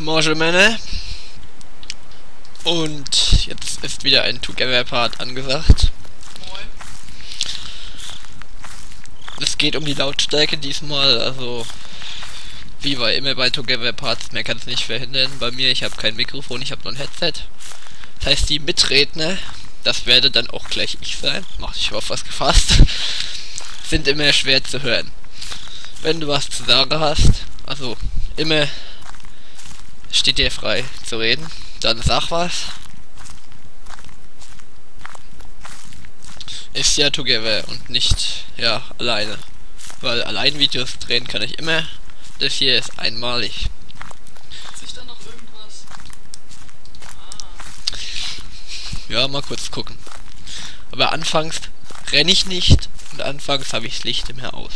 Männer. Und jetzt ist wieder ein Together-Part angesagt. Es geht um die Lautstärke diesmal, also wie war immer bei Together Parts, mehr kann es nicht verhindern. Bei mir, ich habe kein Mikrofon, ich habe nur ein Headset. Das heißt, die Mitredner, das werde dann auch gleich ich sein, mach dich auf was gefasst, sind immer schwer zu hören. Wenn du was zu sagen hast, also immer steht dir frei zu reden, dann sag was. Ist ja together und nicht, ja, alleine. Weil allein Videos drehen kann ich immer das hier ist einmalig. Sich da noch irgendwas? Ah. Ja, mal kurz gucken. Aber anfangs renne ich nicht und anfangs habe ich das Licht immer aus.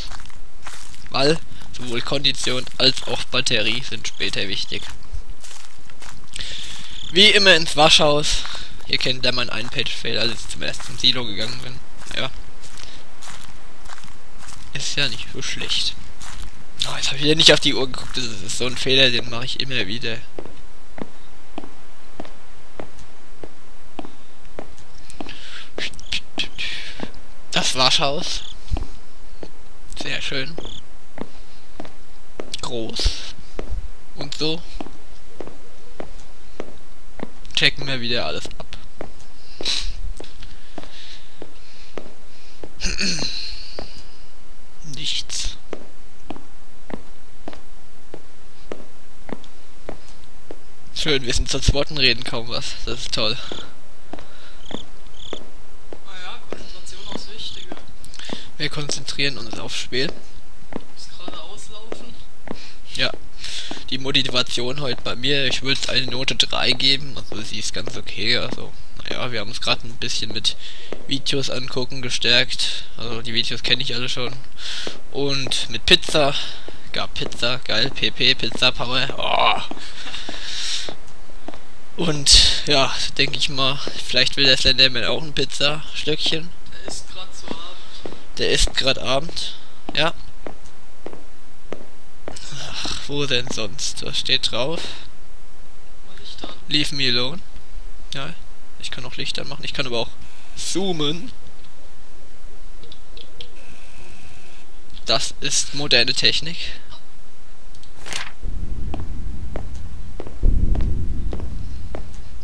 Weil sowohl Kondition als auch Batterie sind später wichtig. Wie immer ins Waschhaus. Hier kennt der mein Ein-Page-Fehler, als ich zum ersten Silo gegangen bin. Ja. Ist ja nicht so schlecht. Oh, jetzt habe ich wieder nicht auf die Uhr geguckt. Das ist so ein Fehler, den mache ich immer wieder. Das Waschhaus. Sehr schön. Groß. Und so. Checken wir wieder alles ab. Nichts. Schön, wir sind zu zweiten reden kaum was. Das ist toll. Naja, Konzentration aufs Wichtige. Wir konzentrieren uns aufs Spiel. Muss gerade auslaufen. Ja. Die Motivation heute bei mir, ich würde eine Note 3 geben. Also sie ist ganz okay. Also, naja, wir haben uns gerade ein bisschen mit Videos angucken gestärkt. Also die Videos kenne ich alle schon. Und mit Pizza. Gab Pizza, geil, PP, Pizza Power. Oh. Und ja, denke ich mal, vielleicht will der Slenderman auch ein Pizza-Stückchen. Der ist gerade zu Abend. Der ist gerade Abend. Ja. Wo denn sonst? Was steht drauf? Leave me alone. Ja, ich kann auch Lichter machen. Ich kann aber auch zoomen. Das ist moderne Technik.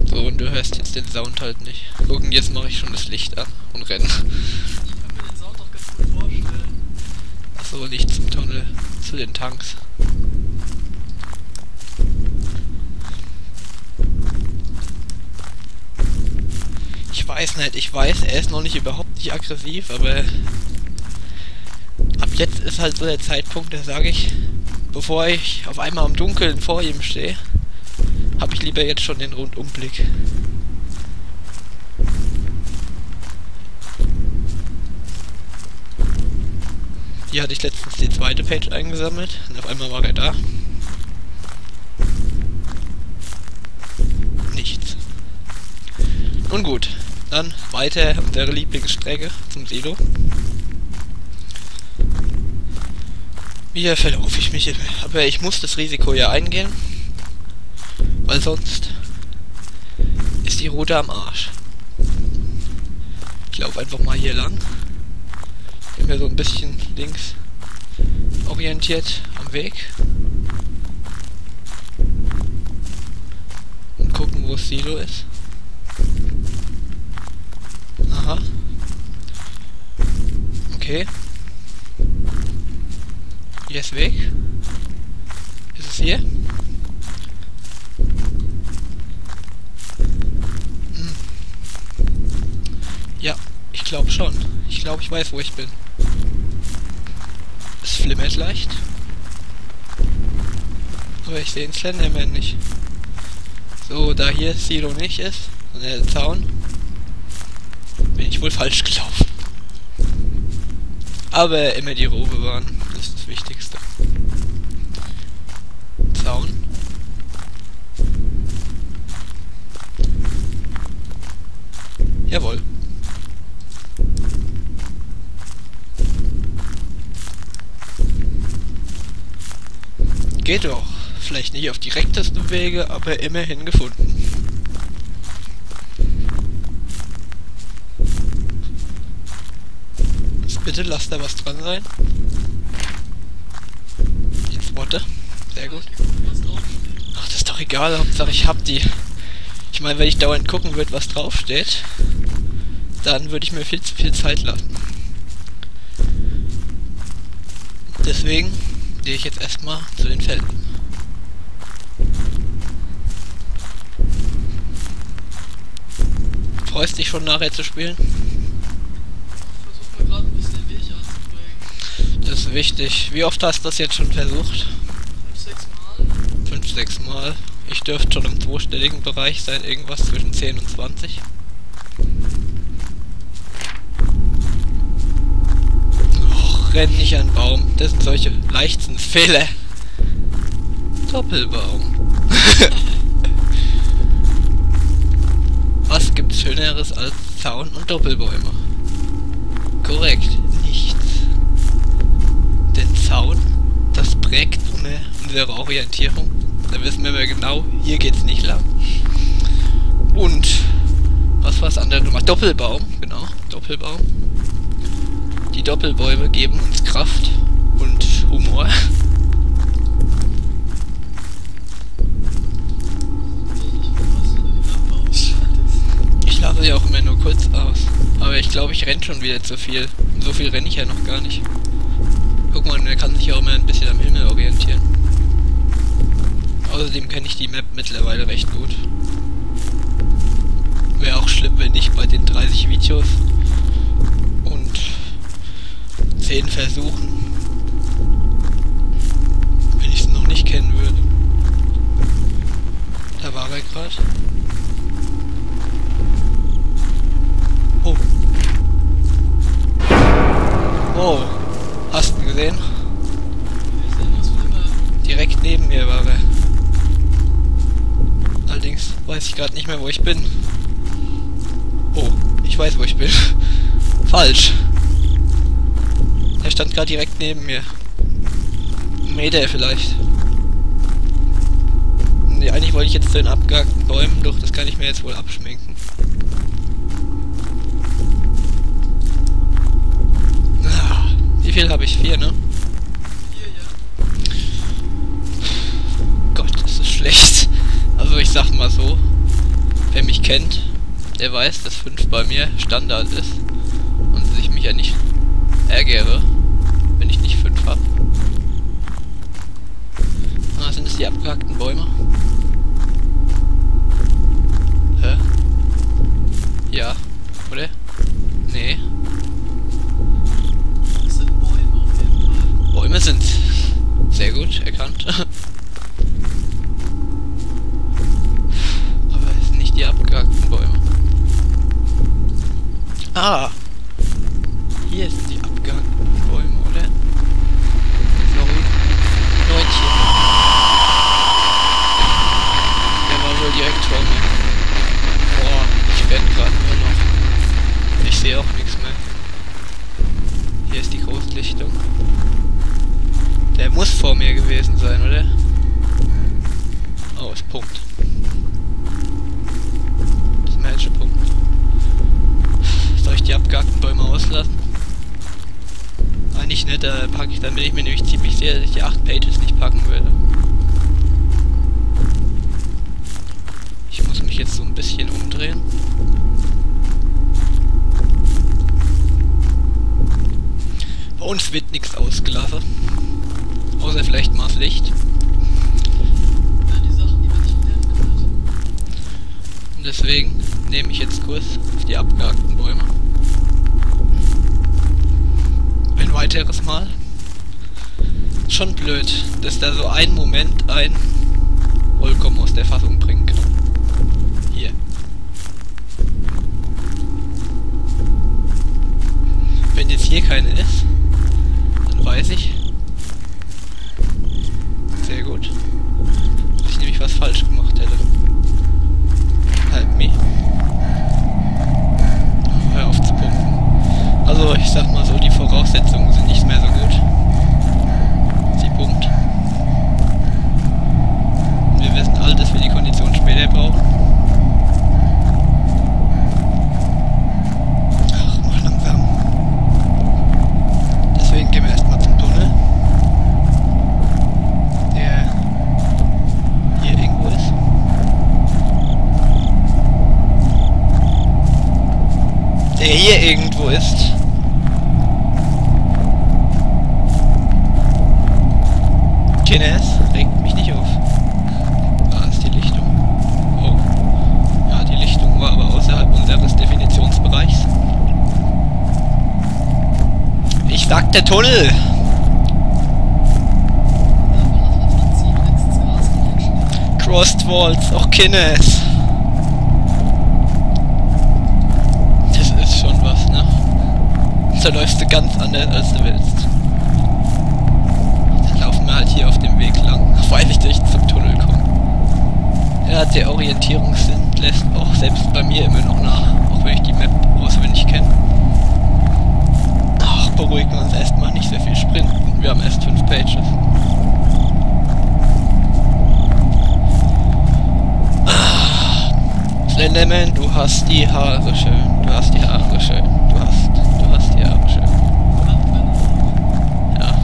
So, und du hörst jetzt den Sound halt nicht. Gucken, jetzt mache ich schon das Licht an und renne. Ich kann mir den Sound doch ganz gut vorstellen. Achso, nicht zum Tunnel, zu den Tanks. Weiß nicht, ich weiß, er ist noch nicht überhaupt nicht aggressiv, aber ab jetzt ist halt so der Zeitpunkt, da sage ich, bevor ich auf einmal im Dunkeln vor ihm stehe, habe ich lieber jetzt schon den Rundumblick. Hier hatte ich letztens die zweite Page eingesammelt und auf einmal war er da. Nichts. Nun gut, dann weiter unsere Lieblingsstrecke zum Silo. Wie verlaufe ich mich immer? Aber ich muss das Risiko ja eingehen, weil sonst ist die Route am Arsch. Ich laufe einfach mal hier lang. Bin mir so ein bisschen links orientiert am Weg. Und gucken, wo das Silo ist. Okay. Hier ist Weg. Ist es hier? Hm. Ja, ich glaube schon. Ich glaube, ich weiß, wo ich bin. Es flimmert leicht. Aber ich sehe den Slenderman nicht. So, da hier Silo nicht ist, und der Zaun, bin ich wohl falsch gelaufen. Aber immer die Ruhe bewahren, das ist das Wichtigste. Zaun. Jawohl. Geht doch. Vielleicht nicht auf direktesten Wege, aber immerhin gefunden. Jetzt bitte lass da was dran sein. Jetzt Worte. Sehr gut. Ach, das ist doch egal, Hauptsache ich hab die. Ich meine, wenn ich dauernd gucken würde, was draufsteht, dann würde ich mir viel zu viel Zeit lassen. Deswegen gehe ich jetzt erstmal zu den Felden. Freust dich schon nachher zu spielen? Ich versuche mir gerade ein bisschen den Weg anzubringen. Das ist wichtig. Wie oft hast du das jetzt schon versucht? Fünf, sechs Mal. Fünf, sechs Mal. Ich dürfte schon im zweistelligen Bereich sein, irgendwas zwischen 10 und 20. Och, renn nicht an Baum. Das sind solche leichten Fehler. Doppelbaum. Was gibt's Schöneres als Zaun und Doppelbäume? Korrekt. Zaun, das prägt unsere- Orientierung. Da wissen wir genau, hier geht's nicht lang. Und was war das andere Nummer? Doppelbaum, genau, Doppelbaum. Die Doppelbäume geben uns Kraft und Humor. Ich lasse sie auch immer nur kurz aus. Aber ich glaube, ich renn schon wieder zu viel. So viel renne ich ja noch gar nicht. Guck mal, man kann sich auch immer ein bisschen am Himmel orientieren. Außerdem kenne ich die Map mittlerweile recht gut. Wäre auch schlimm, wenn ich bei den 30 Videos und 10 Versuchen, wenn ich es noch nicht kennen würde. Da war er gerade. Gerade nicht mehr, wo ich bin. Oh, ich weiß, wo ich bin. Falsch. Er stand gerade direkt neben mir. Meter vielleicht. Nee, eigentlich wollte ich jetzt zu den abgehackten Bäumen, doch das kann ich mir jetzt wohl abschminken. Ah, wie viel habe ich? Vier, ne? Hier, ja. Gott, das ist schlecht. Also ich sag mal so, wer mich kennt, der weiß, dass 5 bei mir Standard ist. Und ich mich ja nicht ärgere, wenn ich nicht 5 hab. Ah, sind es die abgehackten Bäume? Hä? Ja, oder? Nee, Das sind Bäume auf jeden Fall. Bäume sind sehr gut erkannt. die abgehackten Bäume. Ah! Hier sind die abgehackten Bäume, oder? Sorry. Leutchen. Der war wohl direkt vor mir. Boah, ich werde gerade nur noch. Ich sehe auch nichts mehr. Hier ist die Großlichtung. Der muss vor mir gewesen sein, oder? Oh, ist Punkt. Nicht, da packe ich, dann bin ich mir nämlich ziemlich sicher, dass ich die 8 Pages nicht packen würde. Ich muss mich jetzt so ein bisschen umdrehen. Bei uns wird nichts ausgelassen. Außer vielleicht mal das Licht. Und deswegen nehme ich jetzt Kurs auf die abgehackten Bäume. Ein weiteres Mal. Schon blöd, dass da so ein Moment ein vollkommen aus der Fassung bringen kann. Hier. Wenn jetzt hier keine ist, dann weiß ich. Sehr gut. Dass ich nämlich was falsch gemacht hätte. Halt mich. Hör auf zu pumpen. Also ich sag mal so, die Voraussetzungen sind nicht mehr so gut. Sie pumpt. Fall, dass wir die Kondition später brauchen. Ach, mach langsam. Deswegen gehen wir erstmal zum Tunnel. Der hier irgendwo ist. Der hier irgendwo ist. Kines, regt mich nicht auf. Da ist die Lichtung. Oh. Ja, die Lichtung war aber außerhalb unseres Definitionsbereichs. Ich sag der Tunnel! Crossed Walls, auch Kines. Das ist schon was, ne? Da läufst du ganz anders, als du willst. Dann laufen wir halt hier auf dem Weg lang, weil ich nicht zum Tunnel komme. Ja, der Orientierungssinn lässt auch selbst bei mir immer noch nach, auch wenn ich die Map auswendig kenne. Ach, beruhigen wir uns erstmal nicht sehr viel sprinten. Wir haben erst fünf Pages. Ah, Slenderman, du hast die Haare schön. Du hast die Haare schön. Du hast, du hast die Haare schön. Ja.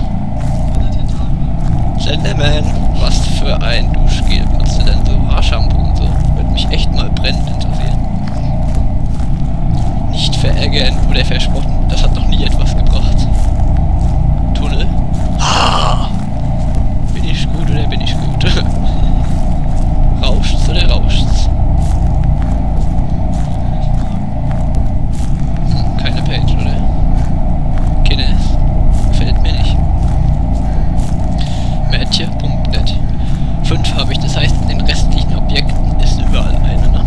Slenderman, was für ein Duschgel benutzt du denn so? Haarshampoo und so? Würde mich echt mal brennend interessieren. Nicht verärgern oder verspotten. Das hat noch nie etwas gebracht. Tunnel? Ah! Bin ich gut oder bin ich gut? Rauscht's oder rauscht's? Hm, keine Page, oder? Kines? Gefällt mir nicht. Mädchen.net 5 habe ich, das heißt, in den restlichen Objekten ist überall eine, ne?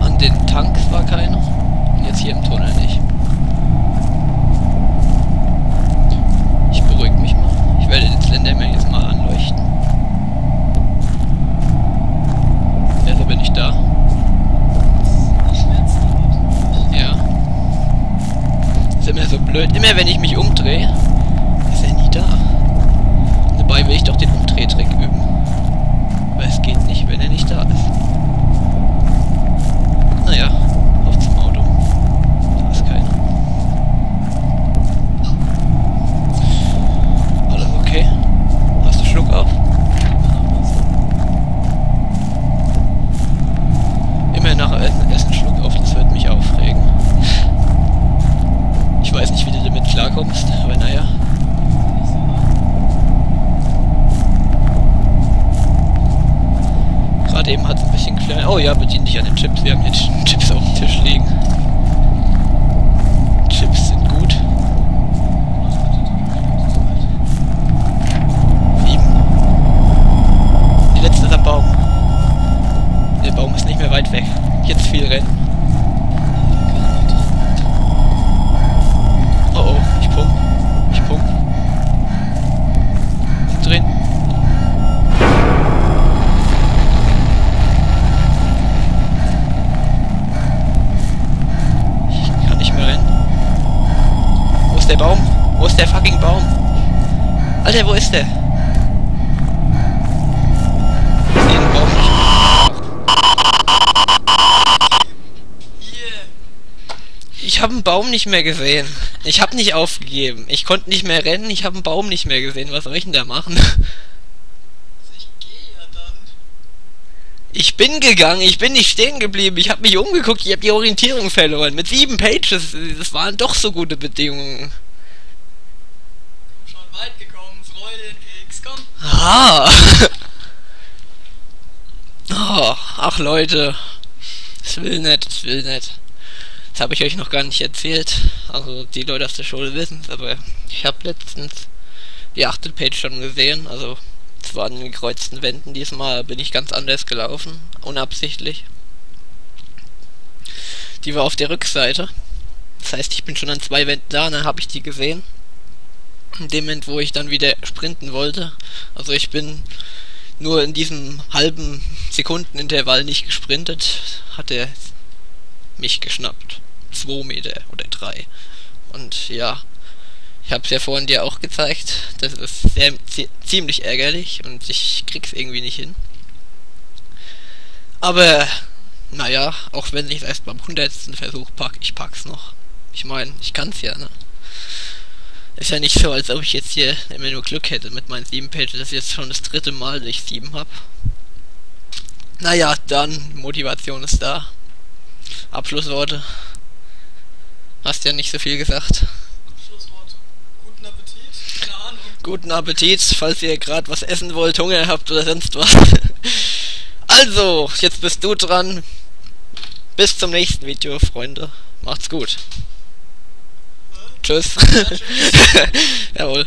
An den Tanks war keiner. Und jetzt hier im Tunnel nicht. Ich beruhige mich mal. Ich werde den Slenderman jetzt mal anleuchten. Also bin ich da. Ja. Ist immer Immer wenn ich mich umdrehe, ist er nie da. Dabei will ich doch den Umdrehtrick üben. Aber es geht nicht, wenn er nicht da ist. Naja, auf zum Auto. Da ist keiner. Alles okay? Hast du Schluck auf? Immer nach Essen, Essen Schluck auf, das wird mich aufregen. Ich weiß nicht, wie du damit klarkommst, aber naja. Gerade eben hat es ein bisschen klein. Oh ja, bedien dich an den Chips. Wir haben jetzt Chips auf dem Tisch liegen. Chips sind gut. Sieben. Die letzte ist am Baum. Der Baum ist nicht mehr weit weg. Jetzt viel rennen. Der Baum? Wo ist der fucking Baum? Alter, wo ist der? Ich habe einen Baum nicht mehr gesehen. Ich habe nicht aufgegeben. Ich konnte nicht mehr rennen. Ich habe einen Baum nicht mehr gesehen. Was soll ich denn da machen? Also ich gehe ja dann. Ich bin gegangen. Ich bin nicht stehen geblieben. Ich habe mich umgeguckt. Ich habe die Orientierung verloren. Mit sieben Pages. Das waren doch so gute Bedingungen. Schon weit gekommen. Freu den Keks. Komm. Ah. Oh, ach Leute. Es will nicht, es will nicht. Das habe ich euch noch gar nicht erzählt. Also die Leute aus der Schule wissen es, aber ich habe letztens die achte Page schon gesehen. Also es waren gekreuzten Wänden. Diesmal bin ich ganz anders gelaufen. Unabsichtlich. Die war auf der Rückseite. Das heißt, ich bin schon an zwei Wänden da, dann habe ich die gesehen. In dem Moment, wo ich dann wieder sprinten wollte. Also ich bin nur in diesem halben Sekundenintervall nicht gesprintet, hat er mich geschnappt. Zwei Meter oder drei. Und ja, ich habe es ja vorhin dir auch gezeigt. Das ist sehr zi ziemlich ärgerlich und ich krieg's irgendwie nicht hin. Aber, naja, auch wenn ich es erst beim hundertsten Versuch pack, ich pack's noch. Ich meine, ich kann's ja, ne? Ist ja nicht so, als ob ich jetzt hier immer nur Glück hätte mit meinen sieben Pages. Das ist jetzt schon das dritte Mal, dass ich sieben hab. Naja, dann, Motivation ist da. Abschlussworte. Hast ja nicht so viel gesagt. Schlussworte. Guten Appetit. Keine Ahnung. Guten Appetit, falls ihr gerade was essen wollt, Hunger habt oder sonst was. Also, jetzt bist du dran. Bis zum nächsten Video, Freunde. Macht's gut. Tschüss. Jawohl.